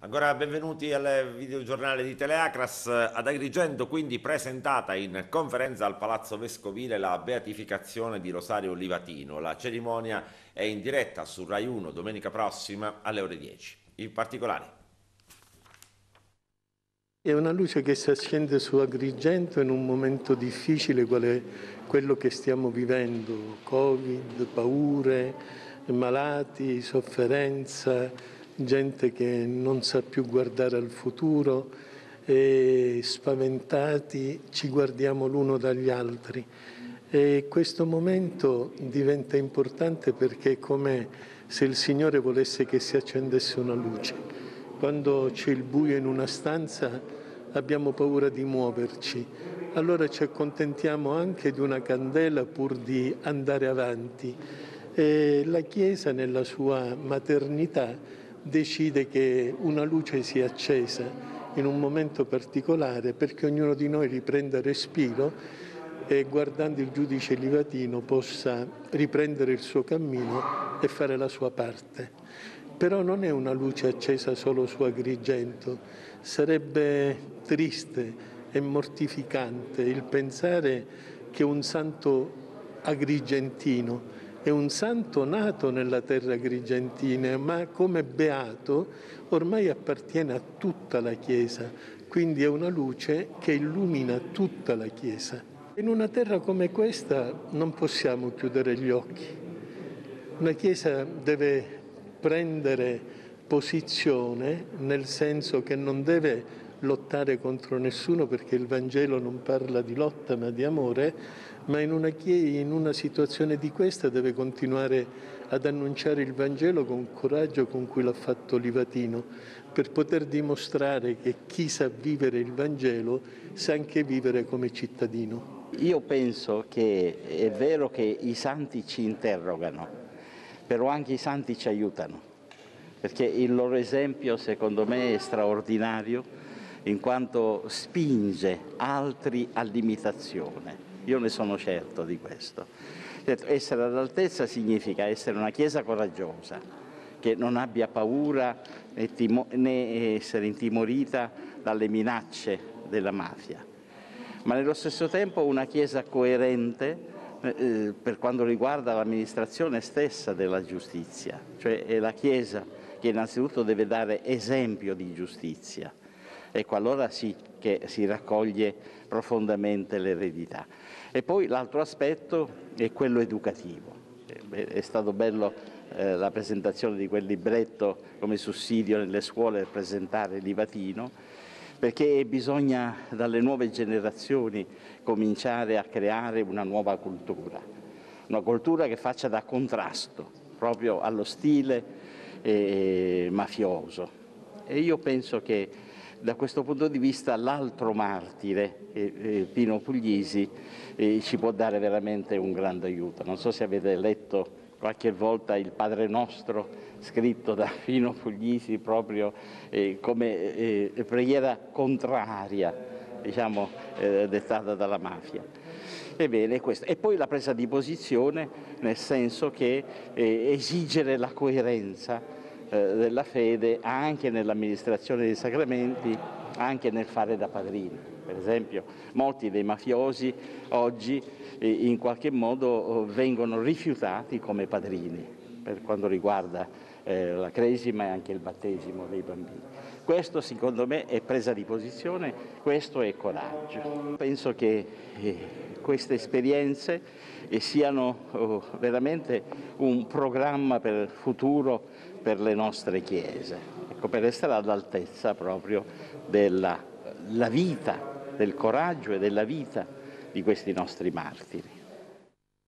Ancora benvenuti al videogiornale di Teleacras. Ad Agrigento quindi presentata in conferenza al Palazzo Vescovile la beatificazione di Rosario Livatino. La cerimonia è in diretta su Rai 1 domenica prossima alle ore 10. In particolare. È una luce che si accende su Agrigento in un momento difficile quale quello che stiamo vivendo, Covid, paure, malati, sofferenza, gente che non sa più guardare al futuro e spaventati ci guardiamo l'uno dagli altri. E questo momento diventa importante perché è come se il Signore volesse che si accendesse una luce. Quando c'è il buio in una stanza abbiamo paura di muoverci, allora ci accontentiamo anche di una candela pur di andare avanti. E la Chiesa nella sua maternità decide che una luce sia accesa in un momento particolare perché ognuno di noi riprenda respiro e guardando il giudice Livatino possa riprendere il suo cammino e fare la sua parte. Però non è una luce accesa solo su Agrigento, sarebbe triste e mortificante il pensare che un santo agrigentino è un santo nato nella terra agrigentina, ma come beato ormai appartiene a tutta la Chiesa, quindi è una luce che illumina tutta la Chiesa. In una terra come questa non possiamo chiudere gli occhi. Una Chiesa deve prendere posizione nel senso che non deve lottare contro nessuno perché il Vangelo non parla di lotta ma di amore, ma in una, in una situazione di questa deve continuare ad annunciare il Vangelo con coraggio con cui l'ha fatto Livatino, per poter dimostrare che chi sa vivere il Vangelo sa anche vivere come cittadino. Io penso che è vero che i santi ci interrogano, però anche i santi ci aiutano, perché il loro esempio secondo me è straordinario in quanto spinge altri all'imitazione. Io ne sono certo di questo. Essere all'altezza significa essere una Chiesa coraggiosa, che non abbia paura né essere intimorita dalle minacce della mafia, ma nello stesso tempo una Chiesa coerente eh, per quanto riguarda l'amministrazione stessa della giustizia, cioè è la Chiesa che innanzitutto deve dare esempio di giustizia. Ecco, allora sì che si raccoglie profondamente l'eredità. E poi l'altro aspetto è quello educativo. È stato bello eh, la presentazione di quel libretto come sussidio nelle scuole per presentare Livatino, perché bisogna dalle nuove generazioni cominciare a creare una nuova cultura, una cultura che faccia da contrasto proprio allo stile eh, mafioso. E io penso che da questo punto di vista l'altro martire, eh, eh, Pino Puglisi, eh, ci può dare veramente un grande aiuto. Non so se avete letto qualche volta il Padre Nostro scritto da Pino Puglisi proprio come preghiera contraria, diciamo, dettata dalla mafia. Ebbene, questo. E poi la presa di posizione nel senso che esigere la coerenza della fede anche nell'amministrazione dei sacramenti, anche nel fare da padrini. Per esempio, molti dei mafiosi oggi eh, in qualche modo eh, vengono rifiutati come padrini per quanto riguarda eh, la cresima e anche il battesimo dei bambini. Questo secondo me è presa di posizione, questo è coraggio. Penso che eh, queste esperienze eh, siano oh, veramente un programma per il futuro per le nostre chiese, ecco, per essere all'altezza proprio della vita, del coraggio e della vita di questi nostri martiri.